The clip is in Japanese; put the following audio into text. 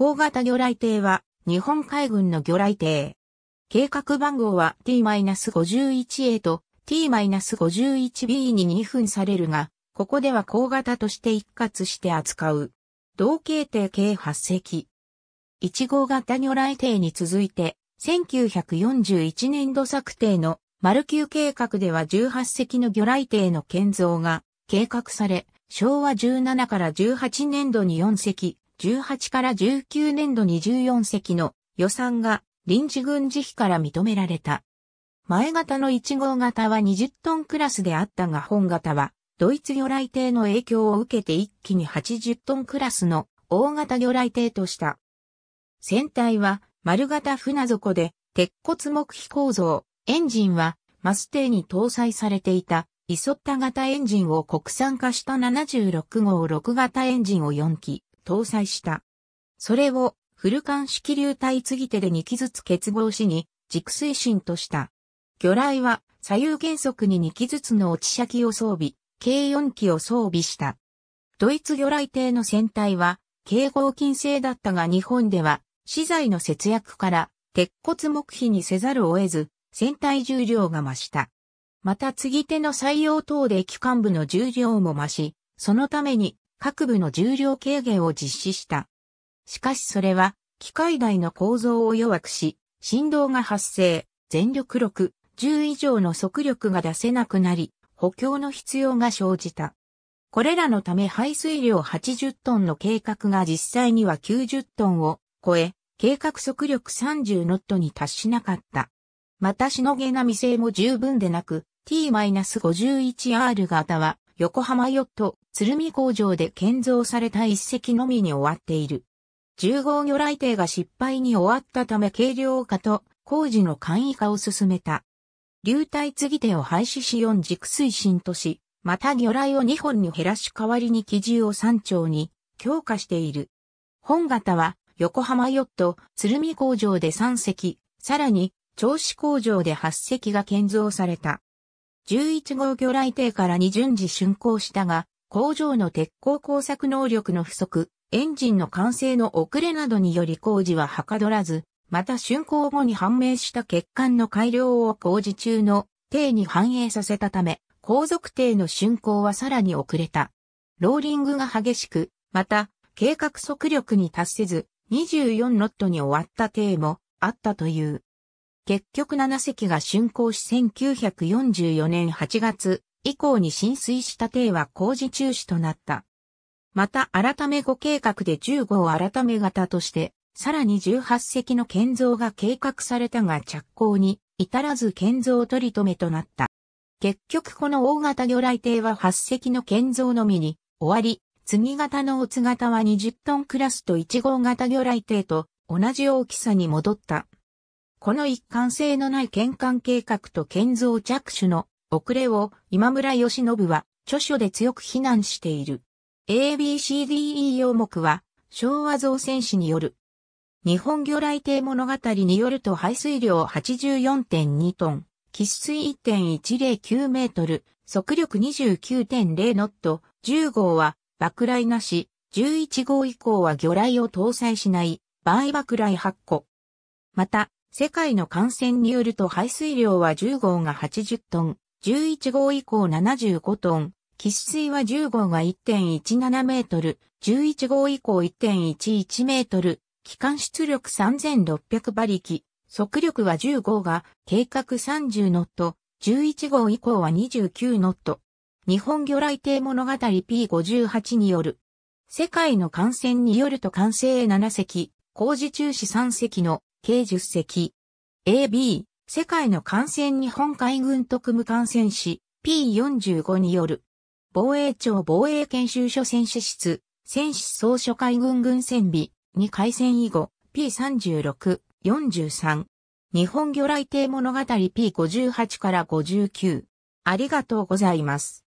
高型魚雷艇は日本海軍の魚雷艇。計画番号は T-51A と T-51B に2分されるが、ここでは高型として一括して扱う。同型艇計8隻。1号型魚雷艇に続いて、1941年度策定の丸九計画では18隻の魚雷艇の建造が計画され、昭和17から18年度に4隻、18から19年度に14隻の予算が臨時軍事費から認められた。前型の1号型は20トンクラスであったが本型はドイツ魚雷艇の影響を受けて一気に80トンクラスの大型魚雷艇とした。船体は丸型船底で鉄骨木比構造、エンジンはマステに搭載されていたイソッタ型エンジンを国産化した76号6型エンジンを4機搭載した。それをフル管式流体継ぎ手で2機ずつ結合しに軸推進とした。魚雷は左右原則に2機ずつの落ち射機を装備、計4機を装備した。ドイツ魚雷艇の船体は軽合金製だったが日本では資材の節約から鉄骨木比にせざるを得ず、船体重量が増した。また継ぎ手の採用等で機関部の重量も増し、そのために各部の重量軽減を実施した。しかしそれは機械台の構造を弱くし、振動が発生、全力力、10以上の速力が出せなくなり、補強の必要が生じた。これらのため排水量80トンの計画が実際には90トンを超え、計画速力30ノットに達しなかった。またしのげな未成も十分でなく、T-51R 型は横浜ヨット、鶴見工場で建造された一隻のみに終わっている。10号魚雷艇が失敗に終わったため軽量化と工事の簡易化を進めた。流体継ぎ手を廃止し4軸推進とし、また魚雷を2本に減らし代わりに機銃を3丁に強化している。本型は横浜ヨット、鶴見工場で3隻、さらに銚子工場で8隻が建造された。11号魚雷艇からに順次竣工したが、工場の鉄鋼工作能力の不足、エンジンの完成の遅れなどにより工事ははかどらず、また竣工後に判明した欠陥の改良を工事中の艇に反映させたため、後続艇の竣工はさらに遅れた。ローリングが激しく、また、計画速力に達せず、24ノットに終わった艇もあったという。結局7隻が竣工し1944年8月以降に浸水した艇は工事中止となった。また改め5計画で10号改め型としてさらに18隻の建造が計画されたが着工に至らず建造取り留めとなった。結局この大型魚雷艇は8隻の建造のみに終わり、次型のオツ型は20トンクラスと1号型魚雷艇と同じ大きさに戻った。この一貫性のない建艦計画と建造着手の遅れを今村義信は著書で強く非難している。ABCDE 用目は昭和造船史による。日本魚雷艇物語によると排水量84.2トン、喫水1.109メートル、速力29.0ノット、10号は爆雷なし、11号以降は魚雷を搭載しない。場合爆雷8個。また、世界の感染によると排水量は10号が80トン、11号以降75トン、喫水は10号が1.17メートル、11号以降1.11メートル、機関出力3600馬力、速力は10号が計画30ノット、11号以降は29ノット。日本魚雷艇物語 P58 による。世界の艦船によると完成7隻、工事中止3隻の計10隻。AB、世界の艦船日本海軍特務艦船士 P45 による。防衛庁防衛研修所戦士室、戦士総書海軍軍船備、に海戦以後 P36、43。日本魚雷艇物語 P58 から59。ありがとうございます。